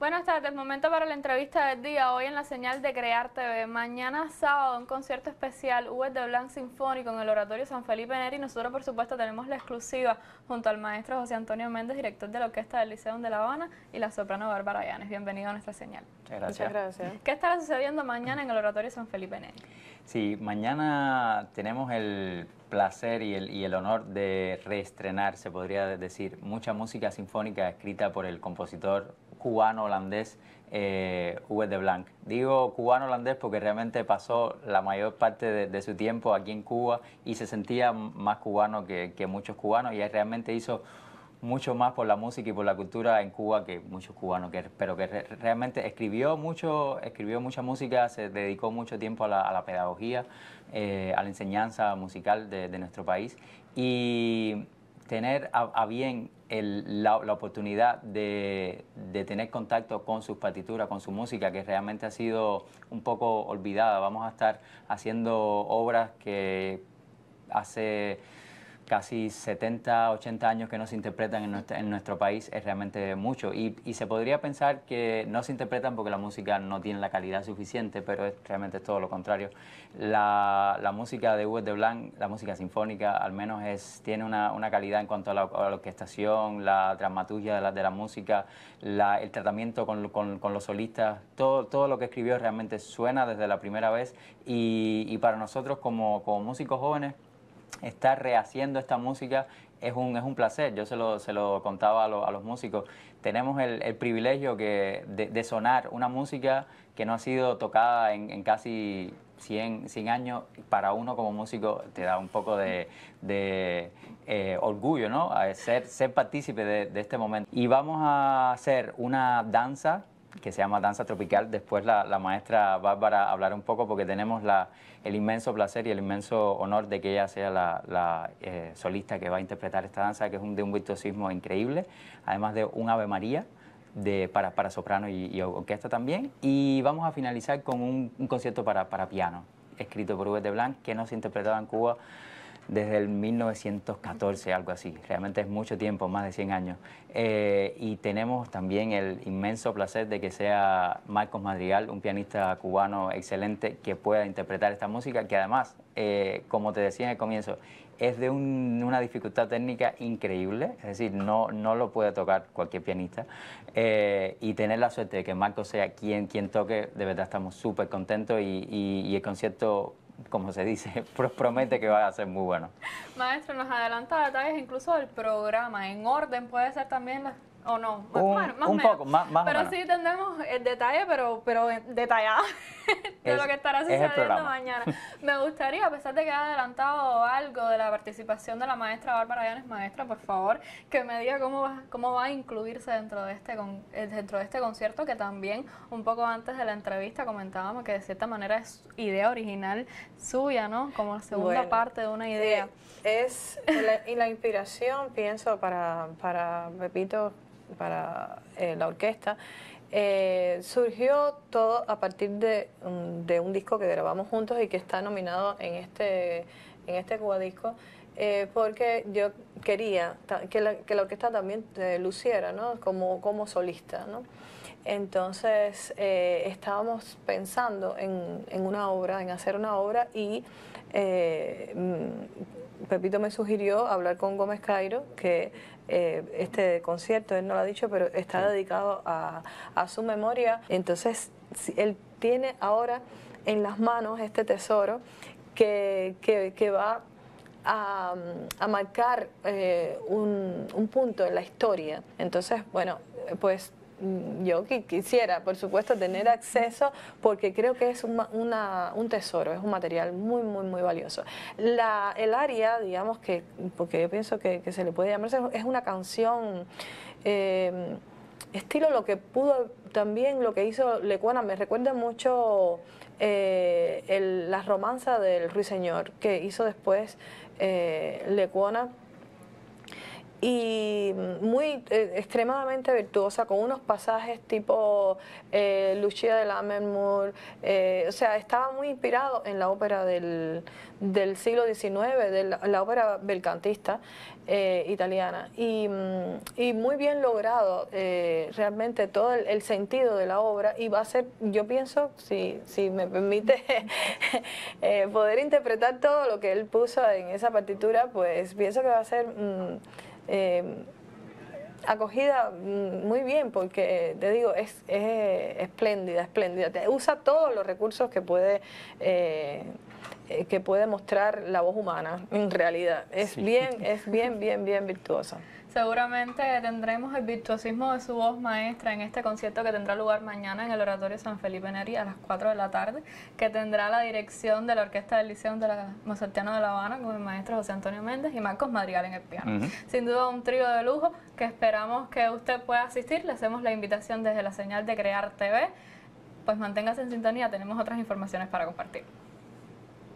Buenas tardes, momento para la entrevista del día, hoy en la señal de Crear TV. Mañana sábado, un concierto especial, UED de Blanc Sinfónico en el Oratorio San Felipe Neri. Nosotros, por supuesto, tenemos la exclusiva junto al maestro José Antonio Méndez, director de la Orquesta del Liceo de La Habana, y la soprano Bárbara Llanes. Bienvenido a nuestra señal. Muchas gracias. Muchas gracias. ¿Qué estará sucediendo mañana en el Oratorio San Felipe Neri? Sí, mañana tenemos el placer y el, y el honor de reestrenar, se podría decir, mucha música sinfónica escrita por el compositor cubano-holandés eh, de Blanc. Digo cubano-holandés porque realmente pasó la mayor parte de, su tiempo aquí en Cuba y se sentía más cubano que, muchos cubanos y realmente hizo mucho más por la música y por la cultura en Cuba que muchos cubanos, pero que realmente escribió mucho, escribió mucha música, se dedicó mucho tiempo a la, pedagogía, eh, a la enseñanza musical de, de nuestro país y tener a, bien la, oportunidad de, tener contacto con sus partituras, con su música, que realmente ha sido un poco olvidada. Vamos a estar haciendo obras que hace casi 70, 80 años que no se interpretan en nuestro, país es realmente mucho. Y, se podría pensar que no se interpretan porque la música no tiene la calidad suficiente, pero es, realmente es todo lo contrario. La, música de Hugo de Blanc, la música sinfónica, al menos es, tiene una, calidad en cuanto a la, orquestación, la dramaturgia de la, música, el tratamiento con, los solistas, todo, todo lo que escribió realmente suena desde la primera vez y, para nosotros como músicos jóvenes, estar rehaciendo esta música es un, es un placer. Yo se lo, se lo contaba a, a los músicos. Tenemos el, privilegio que, de, sonar una música que no ha sido tocada en, casi 100, 100, años. Para uno como músico te da un poco de, de eh, orgullo, ¿no? Ser, ser partícipe de este momento. Y vamos a hacer una danza que se llama Danza Tropical. Después la, la maestra Bárbara hablará un poco porque tenemos la, el inmenso placer y el inmenso honor de que ella sea la, la eh, solista que va a interpretar esta danza, que es un, de un virtuosismo increíble, además de un Ave María. De, para, para soprano y, orquesta también. Y vamos a finalizar con un, concierto para, para piano, escrito por V. de Blanc, que no se interpretaba en Cuba desde el 1914, algo así. Realmente es mucho tiempo, más de 100 años. Eh, y tenemos también el inmenso placer de que sea Marcos Madrigal, un pianista cubano excelente, que pueda interpretar esta música, que además, eh, como te decía en el comienzo, es de una dificultad técnica increíble, es decir, no, no lo puede tocar cualquier pianista. Eh, y tener la suerte de que Marcos sea quien, quien toque, de verdad estamos súper contentos y, y el concierto como se dice, promete que va a ser muy bueno. Maestro, nos adelanta detalles incluso del programa, en orden puede ser también la ¿O no? un, poco, más, más Pero sí tendremos el detalle, pero, pero detallado de lo que estará sucediendo mañana. Me gustaría, a pesar de que ha adelantado algo de la participación de la maestra Bárbara Llanes, maestra, por favor, que me diga cómo va, cómo va a incluirse dentro de este eh, dentro de este concierto, que también un poco antes de la entrevista comentábamos que de cierta manera es idea original suya, ¿no? Como la segunda parte de una idea. Eh, es la, y la inspiración, pienso, para, para Pepito para eh, la orquesta, eh, surgió todo a partir de, mm, de, un disco que grabamos juntos y que está nominado en este, en este Cubadisco, eh, porque yo quería que la, que la orquesta también luciera ¿no? como, como solista. ¿no? Entonces estábamos pensando en, en, una obra, en hacer una obra y mm, Pepito me sugirió hablar con Gómez Cairo, que eh, este concierto, él no lo ha dicho, pero está dedicado a, su memoria. Entonces, él tiene ahora en las manos este tesoro que, va a, marcar eh, un, un punto en la historia. Entonces, bueno, pues Mm, yo quisiera, por supuesto, tener acceso porque creo que es un, un tesoro, es un material muy, muy, muy valioso. La, el área, digamos que, porque yo pienso que, se le puede llamar, es una canción em, estilo lo que pudo también, lo que hizo Lecuona, me recuerda mucho eh, la romanza del Ruiseñor que hizo después eh, Lecuona y muy eh, extremadamente virtuosa, con unos pasajes tipo eh, Lucia de Lammermoor, eh, o sea, estaba muy inspirado en la ópera del, del siglo XIX, de la, ópera belcantista italiana, y, mm, y, muy bien logrado realmente todo el, sentido de la obra, y va a ser, yo pienso, si, si me permite poder interpretar todo lo que él puso en esa partitura, pues pienso que va a ser... Mm, eh, acogida mm, muy bien porque te digo es, espléndida espléndida. Te usa todos los recursos que puede eh, eh, que puede mostrar la voz humana en realidad. Es bien es bien bien bien virtuosa Seguramente tendremos el virtuosismo de su voz maestra en este concierto que tendrá lugar mañana en el Oratorio San Felipe Neri a las 4 de la tarde, que tendrá la dirección de la Orquesta del Liceo de la Mozartiano de La Habana con el maestro José Antonio Méndez y Marcos Madrigal en el piano. Sin duda un trío de lujo que esperamos que usted pueda asistir. Le hacemos la invitación desde la señal de Crear TV. Pues manténgase en sintonía, tenemos otras informaciones para compartir.